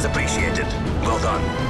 is appreciated. Well done.